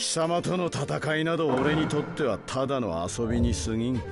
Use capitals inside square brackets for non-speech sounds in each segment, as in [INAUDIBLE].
貴様との戦いなど俺にとってはただの遊びに過ぎん。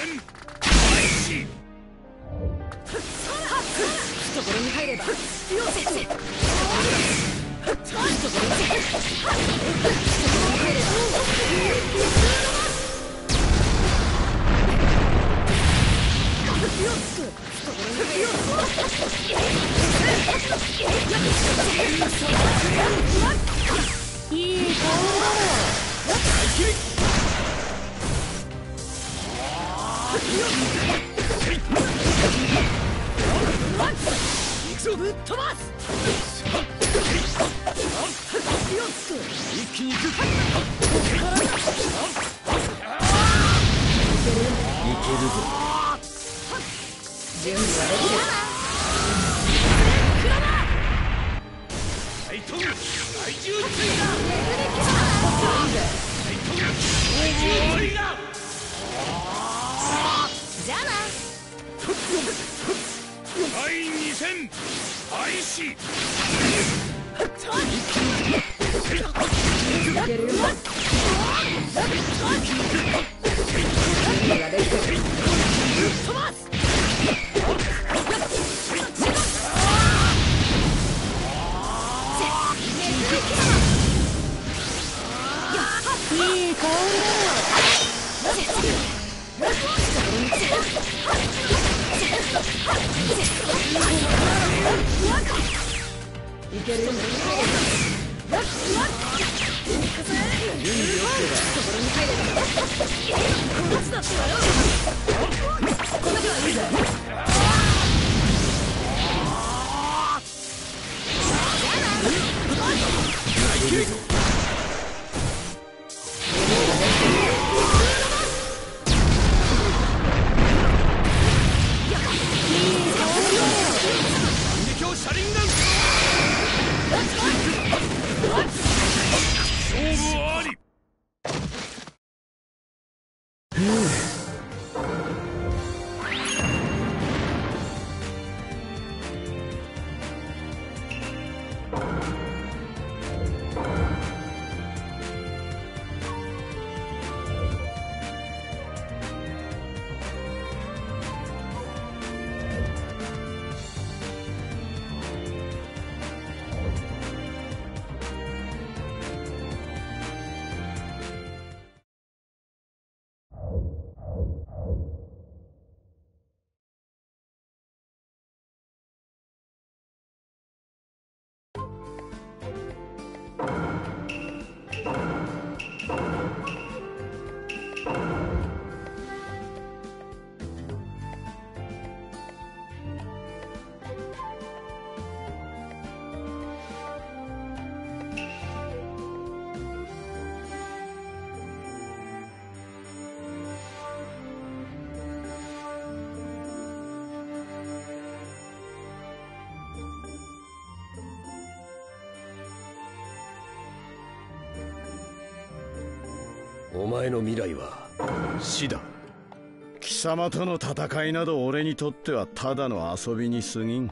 いい顔だば懐に入ればぶっ飛い最重だい第2戦開始いいりだお前の未来は死だ。貴様との戦いなど俺にとってはただの遊びに過ぎん。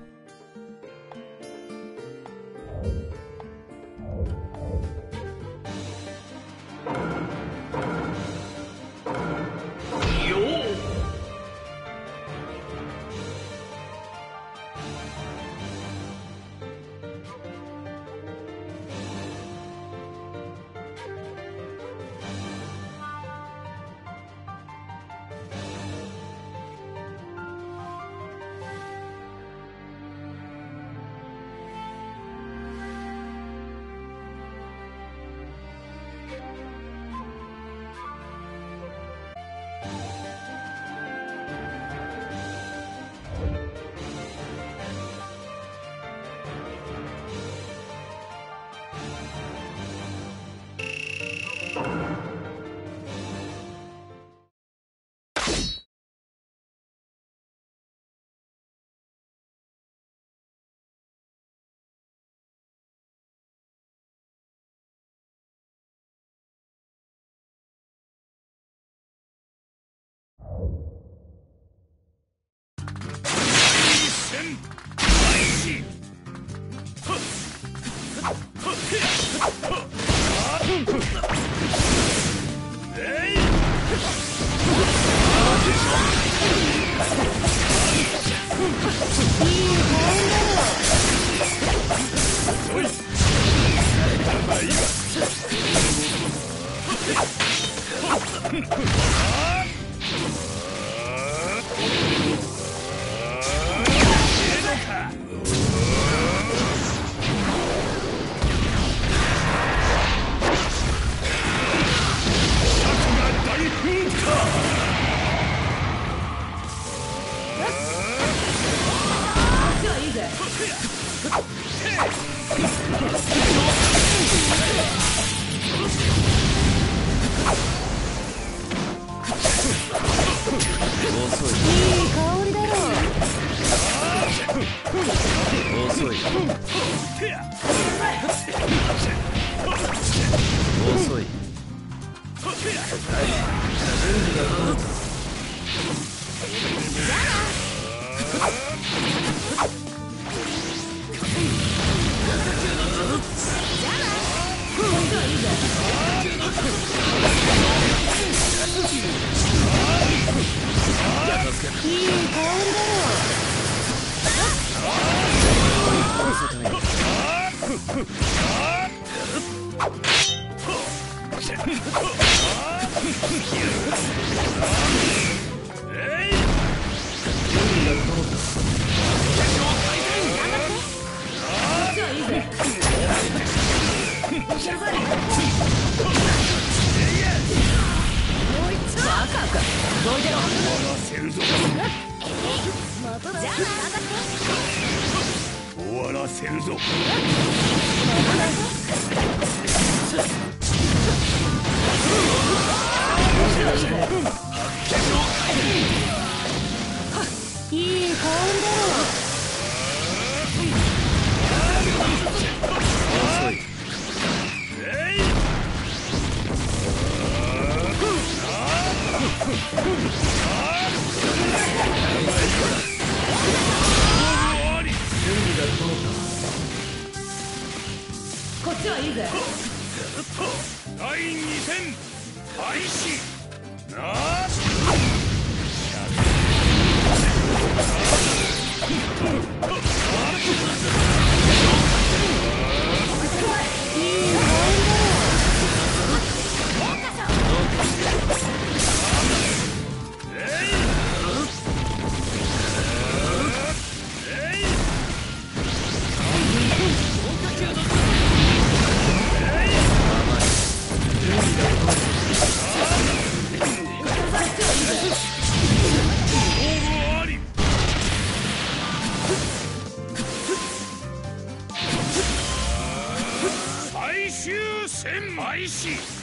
you ン [LAUGHS] プ Yeah. せるぞ。Oh, my God. 開始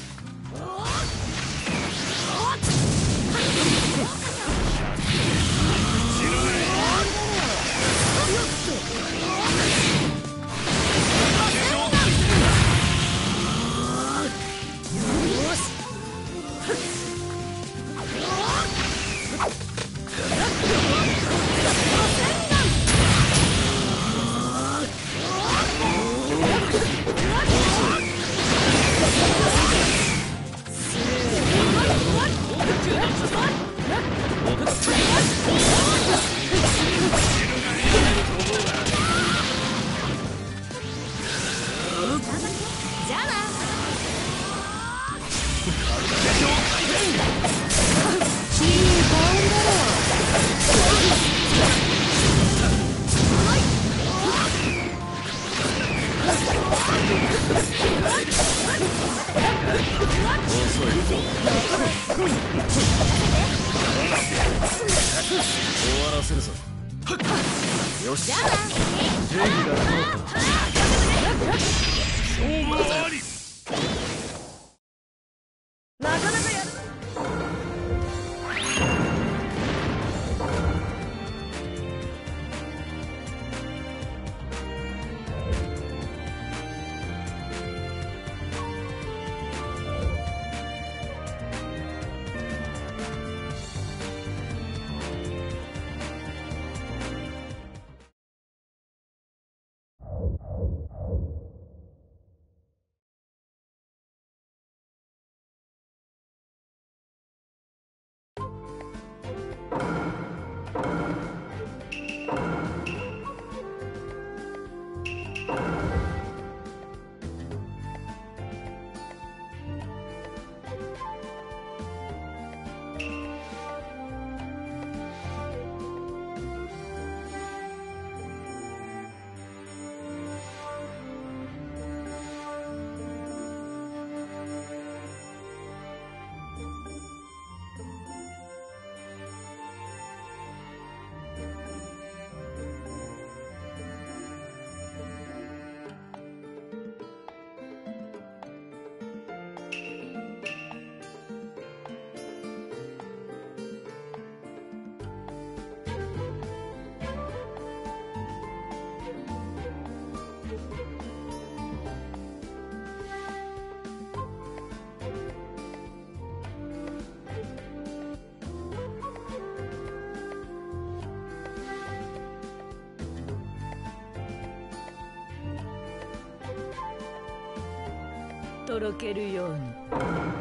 とろけるように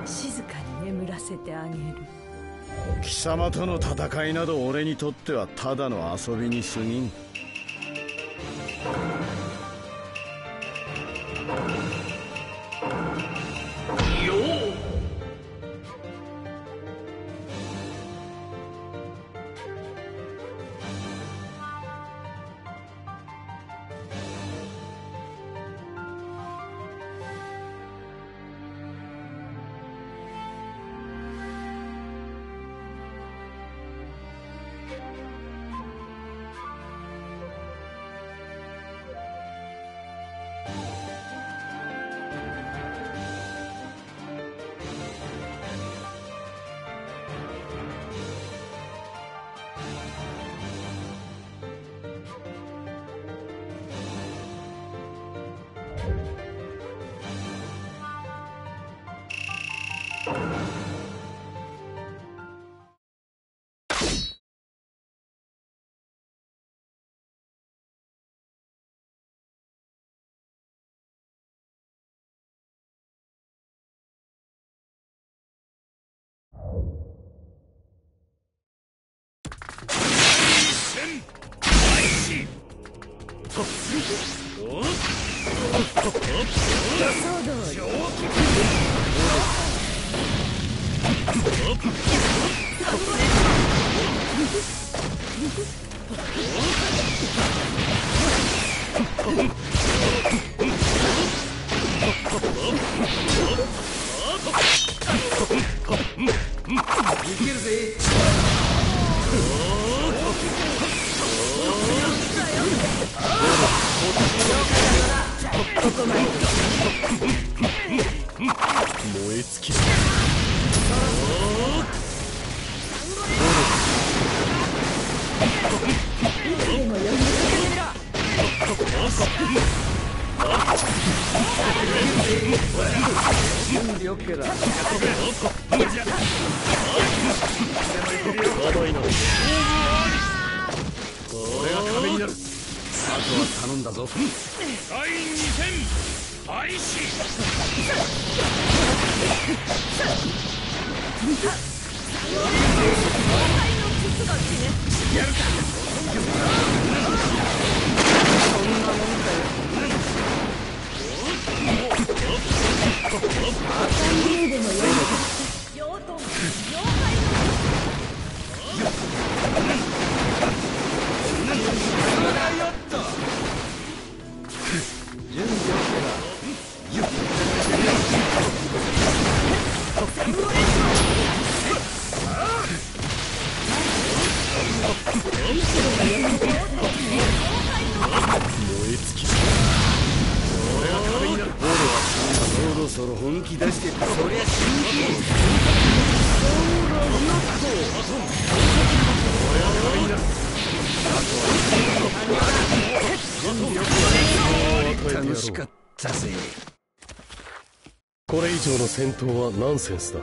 静かに眠らせてあげる。貴様との戦いなど俺にとってはただの遊びに過ぎん。いけるぜ燃え尽きる。甘いな俺が壁になる。あとは頼んだぞ。第2戦開始燃え尽きる俺が壁になる俺はそろそろ本気出してそりゃ楽しかったぜ。これ以上の戦闘はナンセンスだ。